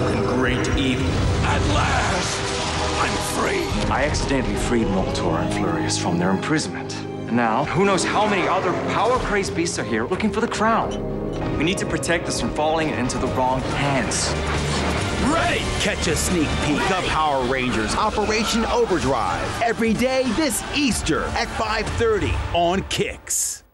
great evil. At last, I'm free. I accidentally freed Moltor and Flurious from their imprisonment. And now, who knows how many other power-crazed beasts are here looking for the crown. We need to protect us from falling into the wrong hands. Ready! Catch a sneak peek of Power Rangers Operation Overdrive every day this Easter at 5:30 on Kix.